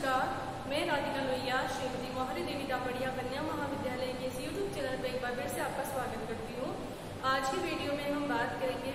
नमस्कार, मैं राधिका लोहिया, श्रीमती मोहरी देवी दापड़िया कन्या महाविद्यालय के इस यूट्यूब चैनल पर एक बार फिर से आपका स्वागत करती हूँ। आज की वीडियो में हम बात करेंगे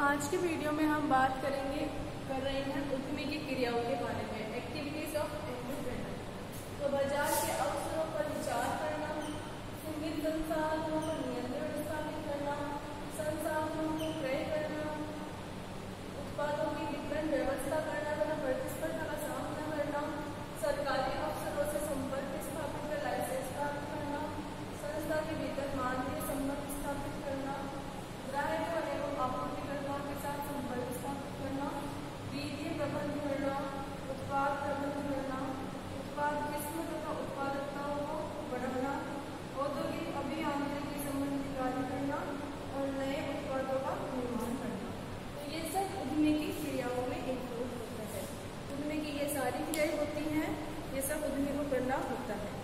आज के वीडियो में हम बात करेंगे, कर रहे हैं उद्यमी की क्रियाओं के बारे में एक्टिविटीज़ ऑफ़ एंटरप्रेनर तो बाज़ार के अवसर क्रियाएँ होती हैं ये सब उद्यमी को करना होता है।